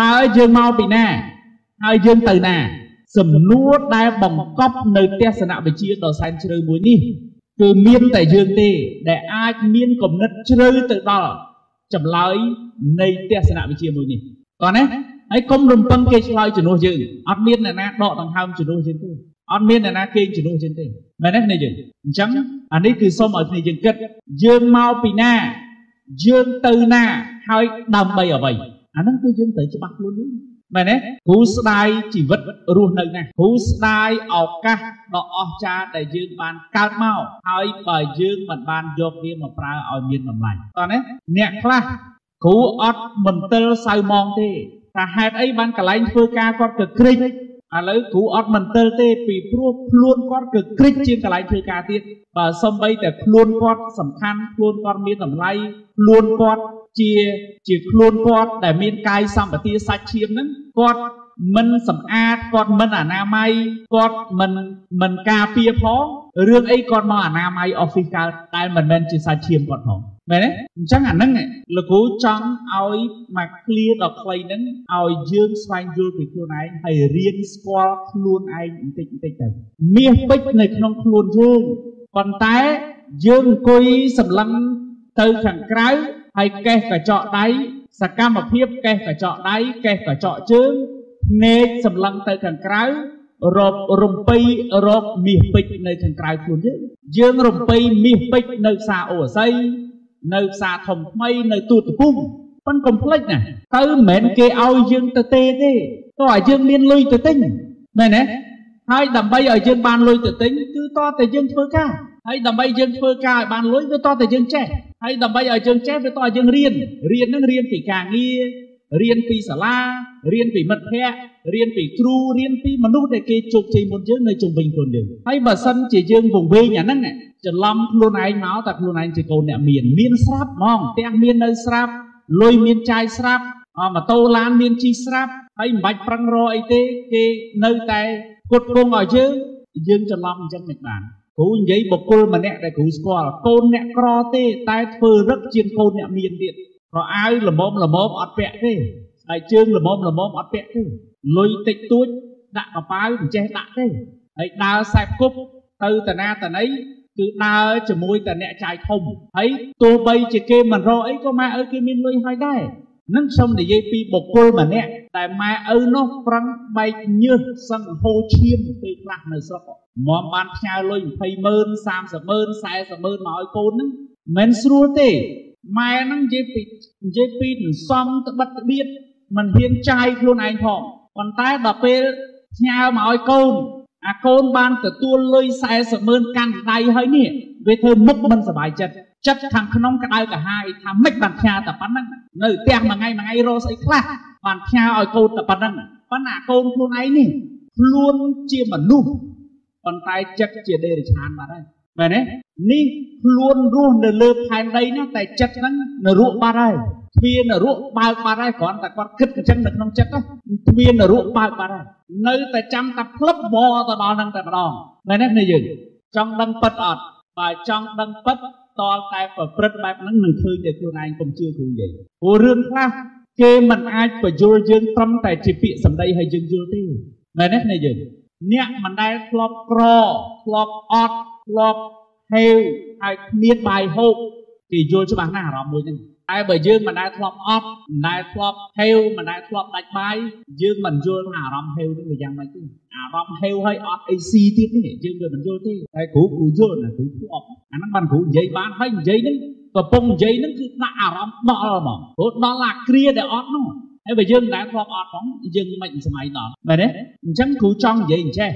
តើយើងមកពីណា ហើយយើងទៅណា សំណួរដែលបង្កប់នៅទស្សនវិជ្ជាដ៏សែនជ្រៅមួយនេះគឺមានតែយើងទេ ដែលអាចមានគំនិតជ្រៅទៅដល់ចម្លើយនៃទស្សនវិជ្ជាមួយនេះតោះណាហើយកុំរំពឹងគេឆ្លើយជំនួសយើងអត់មានអ្នកណាដកដង្ហើមជំនួសយើងទេអត់មានអ្នកណាគេជំនួសយើងទេមែនទេអ្នកយើងអញ្ចឹងអានេះគឺសូមឲ្យគ្នាយើងគិតយើងមកពីណាយើងទៅណាហើយដើម្បីអ្វី អាហ្នឹងគឺយើងត្រូវច្បាស់ខ្លួនយើងមែនទេគ្រូស្ដាយជីវិតរស់នៅណាគ្រូស្ដាយឱកាសដ៏អស្ចារ្យដែលយើងបានកើតមកហើយបើយើងមិនបានយកវាមកប្រើឲ្យមានតម្លៃតោះណាអ្នកខ្លះគ្រូអត់មន្ទិលសៅមងទេតែហេតុអីបានកលែងធ្វើការគាត់ទៅក្រិច ឥឡូវគ្រូអត់មន្ទិលទេពីព្រោះខ្លួនគាត់ក៏ក្រិចជាងកន្លែងធ្វើការទៀតបើសំបីតែខ្លួនគាត់សំខាន់ខ្លួនគាត់មានតម្លៃខ្លួនគាត់ជាជាខ្លួនគាត់ដែលមានកាយសម្បទាសាច់ឈាមហ្នឹងគាត់មិនសម្អាតគាត់មិនអនាម័យគាត់មិនមិនការពារផងរឿងអីគាត់មកអនាម័យអอฟហ្វិសកើតតែមិនមែនជាសាច់ឈាមគាត់ផង មែនទេអញ្ចឹងអាហ្នឹងលោកគ្រូចង់ឲ្យមកឃ្លាដ៏ខ្លីហ្នឹងឲ្យយើងស្វែងយល់ពីខ្លួនឯងហើយរៀនស្គាល់ខ្លួនឯងបន្តិចបន្តិចទៅមាសពេជ្រនៅក្នុងខ្លួនយើងប៉ុន្តែយើងអង្គុយសម្លឹងទៅខាងក្រៅហើយកេះកញ្ចក់ដៃសកម្មភាពកេះកញ្ចក់ដៃកេះកញ្ចក់ជើងភ្នែកសម្លឹងទៅខាងក្រៅរករំពៃរកមាសពេជ្រនៅខាងក្រៅខ្លួនយើងយើងរំពៃមាសពេជ្រនៅផ្សារអូស័យ នៅផ្សារធំថ្មីនៅទូតពុំប៉ុនកុំភ្លេចណាទៅមិនមែនគេឲ្យយើងទៅទេទេតោះឲ្យយើងមានលុយទៅទិញមែនទេហើយដើម្បីឲ្យយើងបានលុយទៅទិញគឺតតែយើងធ្វើការហើយដើម្បីយើងធ្វើការឲ្យបានលុយវាតតែយើងចេះហើយដើម្បីឲ្យយើងចេះវាតឲ្យយើងរៀនរៀននឹងរៀនពីការងារ រៀនពីសាលារៀនពីមិត្តភ័ក្តិរៀនពីគ្រូរៀនពីមនុស្សដែលគេជោគជ័យមុនយើងនៅជុំវិញខ្លួនយើងហើយបើសិនជាយើងវង្វេងអាហ្នឹងច្រឡំខ្លួនឯងមកតែខ្លួនឯងជាកូនអ្នកមានមានស្រាប់ហ្មងផ្ទះមាននៅស្រាប់លុយមានចាយស្រាប់ម៉ូតូឡានមានជិះស្រាប់ហើយមិនបាច់ប្រឹងរកអីទេគេនៅតែគុតគង់ឲ្យយើងយើងច្រឡំអញ្ចឹងមិនបានគ្រូនិយាយបុគ្គលម្នាក់ដែលគ្រូស្គាល់កូនអ្នកក្រទេតែធ្វើរឹកជាងកូនអ្នកមានទៀត ក៏អាវល្មមល្មមអត់ពាក់ទេហើយជើងល្មមល្មមអត់ពាក់ទេលុយតិចតួចដាក់កប៉ាវមិនចេះដាក់ទេហើយដើរសែបគប់ទៅតាណាតាណីគឺដើរជាមួយតែអ្នកចាយធំហើយទោះបីជាគេមិនរកអីក៏ម៉ែឪគេមានលុយហើយដែរនឹងខ្ញុំនិយាយពីបុគ្គលម្នាក់តែម៉ែឪនោះប្រឹងបែកញើសសឹងហូរឈាមពេលខ្លះនៅស្រុកមកបានផ្ញើលុយ20ម៉ឺន30ម៉ឺន40ម៉ឺនមកឲ្យកូនហ្នឹងមិនស្រួលទេ ម៉ែហ្នឹងនិយាយពីនិយាយពីសំត្បិតត្បៀតមិនហ៊ានចាយខ្លួនឯងផងប៉ុន្តែដល់ពេលផ្ញើមកឲ្យកូនអាកូនបានទទួលលុយ40ម៉ឺនកាន់ដៃហើយនេះវាធ្វើមុខមិនសប្បាយចិត្តចិត្តខាងក្នុងក្តៅកាហាយថាម៉េចបានផ្ញើតែប៉ុណ្ណឹងនៅផ្ទះមួយថ្ងៃមួយថ្ងៃរកស្អីខ្លះបានផ្ញើឲ្យកូនតែប៉ុណ្ណឹងប៉ុន្តែកូនខ្លួនឯងនេះខ្លួនជាមនុស្សប៉ុន្តែចិត្តជាដេរឆានបាត់ហើយ មែនទេនេះខ្លួនរស់នៅលើផែនដីណាតែចិត្តហ្នឹងនៅរក់បាត់ហើយទ្វានរកបើកបាត់ហើយគ្រាន់តែគាត់គិតអញ្ចឹងនៅក្នុងចិត្តទ្វានរកបើកបាត់ហើយនៅតែចាំតែផ្លឹបវទៅដល់ហ្នឹងតែម្ដងមែនទេគ្នាយើងចង់ដឹងពិតអត់បើចង់ដឹងពិតតលតែប្រព្រឹត្តបែបហ្នឹងនឹងឃើញតែខ្លួនឯងកុំជឿគ្រូនិយាយព្រោះរឿងខ្លះគេមិនអាចបញ្យល់យើងត្រឹមតែជាពាក្យសម្ដីឲ្យយើងយល់ទេមែនទេគ្នាយើងអ្នកមិនដែលធ្លាប់ក្រធ្លាប់អត់ ធ្លាប់ហេវហើយគ្មានបាយហូបគេយល់ច្បាស់ណាស់អារម្មណ៍មួយហ្នឹងតែបើយើងមិនដែលធ្លាប់អត់មិនដែលធ្លាប់ហេវមិនដែលធ្លាប់ដាច់បាយយើងមិនយល់ថាអារម្មណ៍ហេវនេះវាយ៉ាងម៉េចទេអារម្មណ៍ហេវហើយអត់អីស៊ីទៀតទេយើងវាមិនយល់ទេតែគ្រូគ្រូយល់ណាគ្រូធ្លាប់អាហ្នឹងបានគ្រូនិយាយបានហើយនិយាយហ្នឹងកំពុងនិយាយហ្នឹងគឺដាក់អារម្មណ៍ដល់ហ្មងព្រោះដល់អាគ្រាដែលអត់នោះ ហើយបើយើងមិនដែលធ្លាប់អត់ផងយើងមិនសម័យដល់មែនទេអញ្ចឹងគ្រូចង់និយាយអញ្ចេះ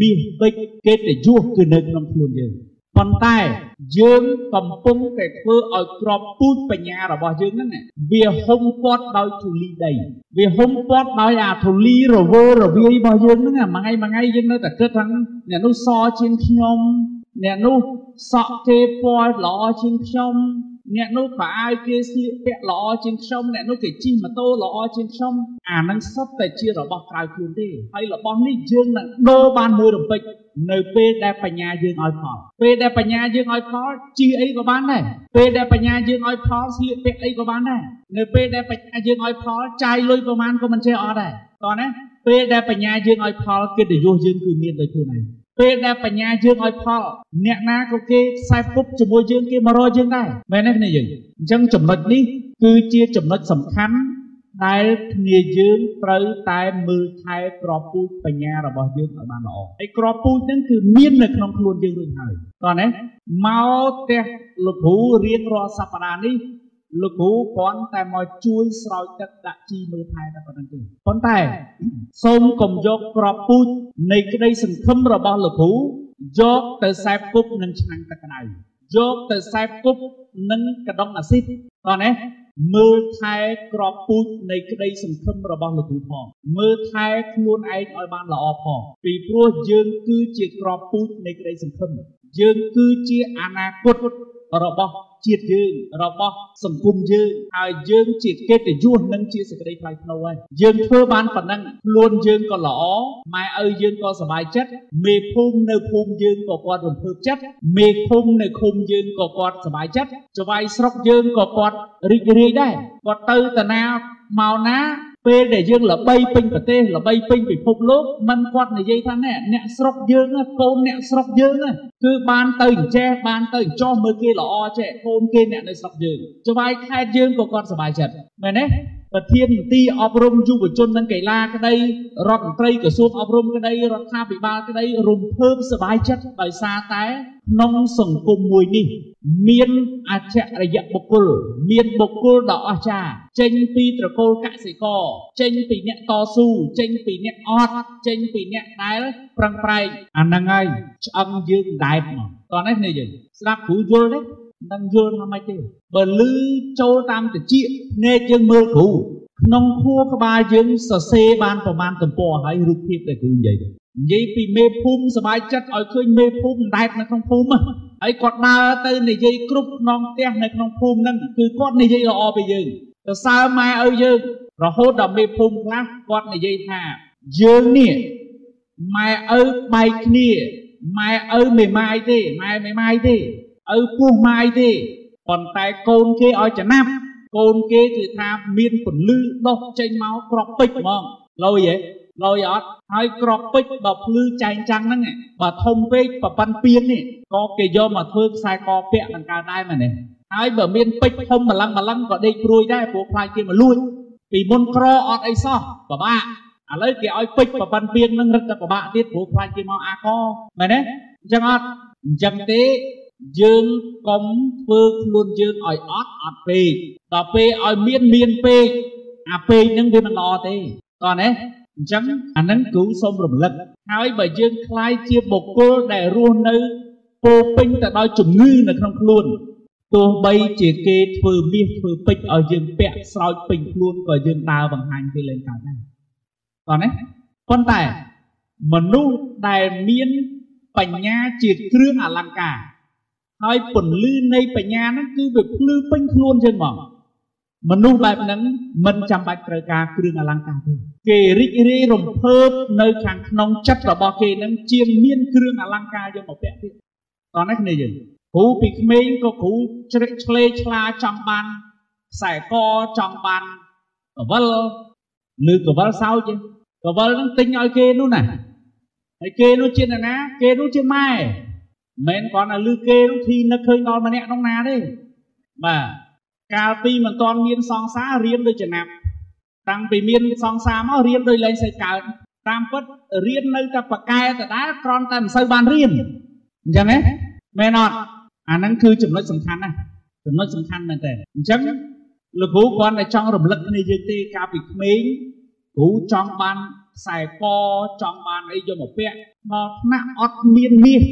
មាសពេជ្រកិត្តិយសគឺនៅក្នុងខ្លួនយើងប៉ុន្តែយើងកំពុងតែធ្វើឲ្យក្របពូជបញ្ញារបស់យើងហ្នឹងវាហុំព័ទ្ធដោយធូលីដីវាហុំព័ទ្ធដោយអាធូលីរវើរវាយរបស់យើងហ្នឹងមួយថ្ងៃមួយថ្ងៃយើងនៅតែគិតថាអ្នកនោះសជាងខ្ញុំអ្នកនោះសក់គេពណ៌ល្អជាងខ្ញុំ អ្នកនោះខោអាវគេស្លៀកពាក់ល្អជាងខ្ញុំអ្នកនោះគេជិះម៉ូតូល្អជាងខ្ញុំអានឹងសុទ្ធតែជារបស់ក្រៅខ្លួនទេហើយរបស់នេះយើងនឹងដូរបានមួយរំពេចនៅពេលដែលបញ្ញាយើងឲ្យផលពេលដែលបញ្ញាយើងឲ្យផលជិះអីក៏បានដែរពេលដែលបញ្ញាយើងឲ្យផលស្លៀកពាក់អីក៏បានដែរនៅពេលដែលបញ្ញាយើងឲ្យផលចាយលុយប្រមាណក៏មិនចេះអត់ដែរតោះណាពេលដែលបញ្ញាយើងឲ្យផលកិត្តិយសយើងគឺមានដោយខ្លួនឯង ពេលដែលបញ្ញាយើងឲ្យផលអ្នកណាក៏គេខ្សែគប់ជាមួយយើងគេមករកយើងដែរមែនទេគ្នាយើងអញ្ចឹងចំណុចនេះគឺជាចំណុចសំខាន់ដែលគ្នាយើងត្រូវតែមើលថែក្របពូជបញ្ញារបស់យើងឲ្យបានល្អហើយក្របពូជហ្នឹងគឺមាននៅក្នុងខ្លួនយើងរួចហើយតោះណាមកផ្ទះលោកគ្រូរៀនរាល់សប្តាហ៍នេះ លោកគ្រូគ្រាន់តែមកជួយស្រោចទឹកដាក់ជីមើលថែតែប៉ុណ្្នឹងទេប៉ុន្តែសូមកុំយកក្របពូជនៃក្តីសង្ឃឹមរបស់លោកគ្រូយកទៅសែបគប់នឹងឆ្នាំងទឹកក្តៅយកទៅសែបគប់នឹងកដុងអាស៊ីតតោះណាមើលថែក្របពូជនៃក្តីសង្ឃឹមរបស់លោកគ្រូផងមើលថែខ្លួនឯងឲ្យបានល្អផងពីព្រោះយើងគឺជាក្របពូជនៃក្តីសង្ឃឹមយើងគឺជាអនាគត របស់ជាតិយើងរបស់សង្គមយើងហើយយើងជាកិត្តិយសនិងជាសេចក្តីថ្លៃថ្នូរហើយយើងធ្វើបានប៉ុណ្ណឹងខ្លួនយើងក៏ល្អម៉ែឪយើងក៏សប្បាយចិត្តមេភូមិនៅភូមិយើងក៏គាត់រំភើបចិត្តមេឃុំនៅឃុំយើងក៏គាត់សប្បាយចិត្តចវាយស្រុកយើងក៏គាត់រីករាយដែរគាត់ទៅតាណាមកណា ពេលដែលយើងល្បីពេញប្រទេសល្បីពេញពិភពលោកមិនគាត់និយាយថាណែអ្នកស្រុកយើងកូនអ្នកស្រុកយើងគឺបានទៅអញ្ចេះបានទៅចោះមើលគេល្អចេះកូនគេអ្នកនៅស្រុកយើងច្បាយខេតយើងក៏គាត់សប្បាយចិត្តមែនទេ ប្រធានមន្ទីរអប់រំយុវជននិងកីឡាក្តីរដ្ឋមន្ត្រីក្រសួងអប់រំក្តីរដ្ឋាភិបាលក្តីរំភើបសប្បាយចិត្តដោយសារតែក្នុងសង្គមមួយនេះ មានអច្ឆរិយបុគ្គលមានបុគ្គលដ៏អស្ចារ្យចេញពីត្រកូលកសិករចេញពីអ្នកតស៊ូចេញពីអ្នកអត់ចេញពីអ្នកដែលប្រឹងប្រែងអាហ្នឹងហើយឆ្អឹងយើងដែតមកតោះនេះនេះយើងស្ដាប់គ្រូយល់ទេ មិនយល់ថាម៉េចទេបើលឺចូលតាមតិចភ្នែកយើងមើលគ្រូក្នុងខួរក្បាលយើងសរសេរបានប្រមាណទំព័រហើយរូបភាពដែលគ្រូនិយាយនិយាយពីមេភូមិសบายចិត្តឲ្យឃើញមេភូមិដែតនៅក្នុងភូមិហើយគាត់ដើរទៅនិយាយគ្រប់ខ្នងផ្ទះនៅក្នុងភូមិហ្នឹងគឺគាត់និយាយល្អពីយើងទៅសើម៉ែឲ្យយើងរហូតដល់មេភូមិខ្លះគាត់និយាយថាយើងនេះម៉ែឪបែកគ្នាម៉ែឪមិនម៉ាយទេម៉ែមិនម៉ាយទេ ឪពោះម៉ាយទេប៉ុន្តែកូនគេឲ្យចំណាប់កូនគេគឺថាមានពន្លឺដុសចេញមកក្របពេជ្រហ្មងលយហ៎លយអត់ហើយក្របពេជ្របើភ្លឺចែងចាំងហ្នឹងបើធំពេកប្រប៉ាន់ពៀននេះក៏គេយកមកធ្វើខ្សែកពាក់នឹងកើតដែរមែនទេហើយបើមានពេជ្រធំម្លឹងម្លឹងក៏ដេកព្រួយដែរព្រោះខ្លាចគេមកលួចពីមុនក្រអត់អីសោះពិបាកឥឡូវគេឲ្យពេជ្រប្រប៉ាន់ពៀននឹងរឹតតែពិបាកទៀតព្រោះខ្លាចគេមកអាកមែនទេអញ្ចឹងអត់អញ្ចឹងទេ យើងកុំធ្វើខ្លួនយើងឲ្យអត់អត់ពេកដល់ពេលឲ្យមានមានពេកអាពេកហ្នឹងវាមិនល្អទេតោះណាអញ្ចឹងអាហ្នឹងគ្រូសូមរំលឹកហើយបើយើងคล้ายជាបុគ្គលដែលរស់នៅពោពេញទៅដោយជំងឺនៅក្នុងខ្លួនទោះបីជាគេធ្វើមាសធ្វើពេជ្រឲ្យយើងពាក់ស្រោចពេញខ្លួនក៏យើងដើរបង្ហាញគេlênកើតដែរតោះណាប៉ុន្តែមនុស្សដែលមានបញ្ញាជាគ្រឿងអលង្ការ ហើយពន្លឺនៃបញ្ញាហ្នឹងគឺវាភ្លឺពេញខ្លួនយើងមកមនុស្សបែបហ្នឹងមិនចាំបាច់ត្រូវការគ្រឿងអលង្ការទេគេរីករាយរំភើបនៅខាងក្នុងចិត្តរបស់គេហ្នឹងជាងមានគ្រឿងអលង្ការយកមកពាក់ទៀតតោះនេះគ្នាយើងគ្រូពីក្មេងក៏គ្រូជ្រេកឆ្លេឆ្លាចង់បានខ្សែកចង់បានកវលឬកវលសោចកវលហ្នឹងទិញឲ្យគេនោះណាហើយគេនោះជាណាគេនោះជាម៉ែ មិនគ្រាន់តែលឺគេនោះធីនឹកឃើញដល់ម្នាក់ក្នុងណាទេបាទកាលពីមិនទាន់មានសង្សាររៀនដូចចំណាប់តាំងពីមានសង្សារមករៀនដោយលែងសេចកើតតាមពិតរៀននៅតែប្រកែដដែលគ្រាន់តែមិនសូវបានរៀនអញ្ចឹងណាមែនអត់អាហ្នឹងគឺចំណុចសំខាន់ណាចំណុចសំខាន់មែនតើអញ្ចឹងលោកគ្រូគ្រាន់តែចង់រំលឹកគ្នាយើងទេកាលពីក្មេងគ្រូចង់បាន ខ្សែកចង់បានអីយកមកពាក់ដល់ថ្នាក់អត់មានមាស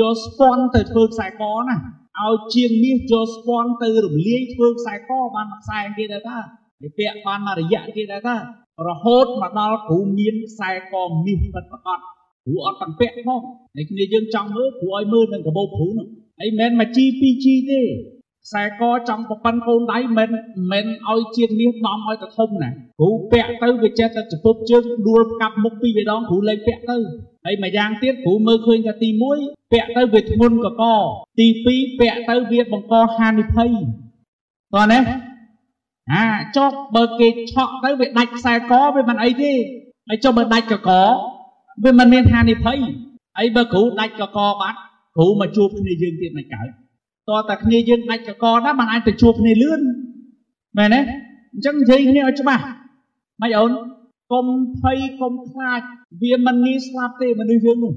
យកស្ពាន់ទៅធ្វើខ្សែកណាឲ្យជាងមាសយកស្ពាន់ទៅរំលាយធ្វើខ្សែកបានមួយខ្សែទៀតដែរតាគេពាក់បានមួយរយៈទៀតដែរតារហូតមកដល់គ្រូមានខ្សែកមាសពិតប្រាកដគ្រូអត់ទាំងពាក់ផងតែគ្នាយើងចង់មើលគ្រូឲ្យមើលនឹងកាបូបគ្រូនោះហើយមិនមែនមកជី 2G ទេ ខ្សែកចង់ប្រប៉ិនកូនដៃមិនមិនឲ្យជាងមាសដំឲ្យទៅធំណាគ្រូពាក់ទៅវាចេះតែចពុបជើងដួលកាប់មុខពីរដងគ្រូលេងពាក់ទៅហើយមួយយ៉ាងទៀតគ្រូមើលឃើញថាទី1ពាក់ទៅវាធ្ងន់កកទី2ពាក់ទៅវាបង្កហានិភ័យតោះណាអាចុះបើគេឆក់ទៅវាដាច់ខ្សែកវាមិនអីទេហើយចុះបើដាច់កកវាមិនមានហានិភ័យហើយបើគ្រូដាច់កកបាត់គ្រូមកជួបគ្នាយើងទៀតមិនកើត តើតែគ្នាយើងដាច់កកណាมันអាចទៅជួបគ្នាលឿនមែនទេអញ្ចឹងនិយាយគ្នាឲ្យច្បាស់ម៉េចអូនកុំភ័យកុំខ្លាចវាមិនងាយស្លាប់ទេមនុស្សយើងនោះ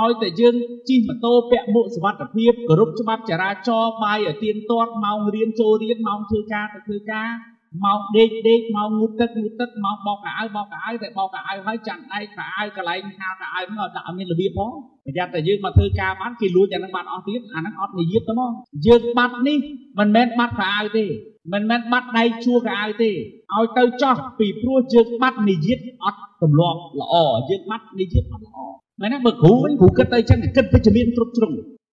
ឲ្យតែយើងជិះម៉ូតូពាក់មួកសុវត្ថិភាពគោរពច្បាប់ចរាចរណ៍បាយឲ្យទៀងទាត់ម៉ោងរៀនចូលរៀនម៉ោងធ្វើការទៅធ្វើការ ម៉ោងដេកដេកម៉ោងងូតទឹកងូតទឹកម៉ោងបោកកៅអៅបោកកៅអៅតែបោកកៅអៅហើយចាំឯកកៅអៅកន្លែងហាលកៅអៅនោះដាក់ឲ្យមានរបៀបផងប្រយ័ត្នតែយើងមកធ្វើការបានគេលួចអានឹងបាត់អស់ទៀតអានឹងអត់និយាយទៅមកយើងបាត់នេះមិនមែនបាត់កៅអៅទេមិនមែនបាត់ដៃជួកៅអៅទេឲ្យទៅចោះពីព្រោះយើងបាត់និយាយអត់ទម្លាប់ល្អយើងបាត់និយាយអត់ល្អមែនទេបើគ្រូវិញគ្រូគិតទៅចឹងគិតវិជ្ជមានគ្រប់ជ្រុង